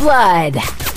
blood.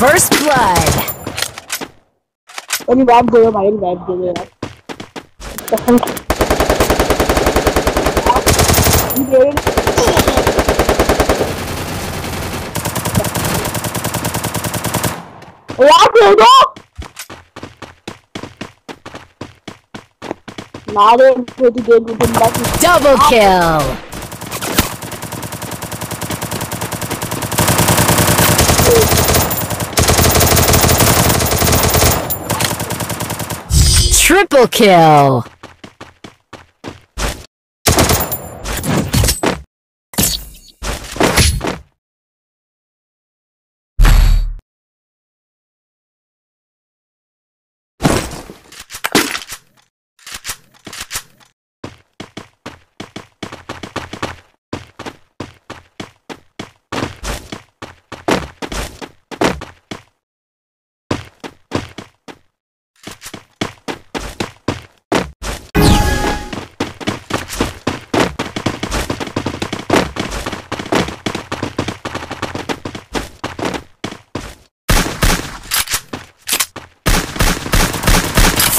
First blood. Onu ben koyuyorum hayır ben geliyor. Bakın. Gidiyorum. Ya koydu. Nereye koydu geldim bak. Double kill. Triple kill.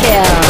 Kill.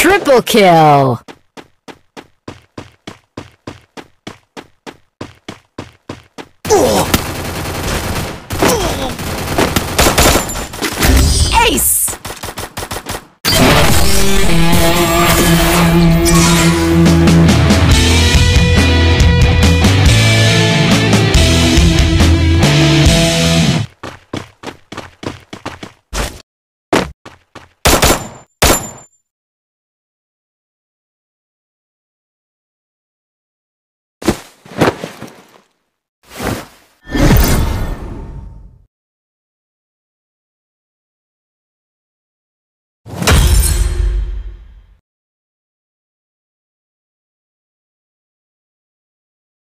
Triple kill!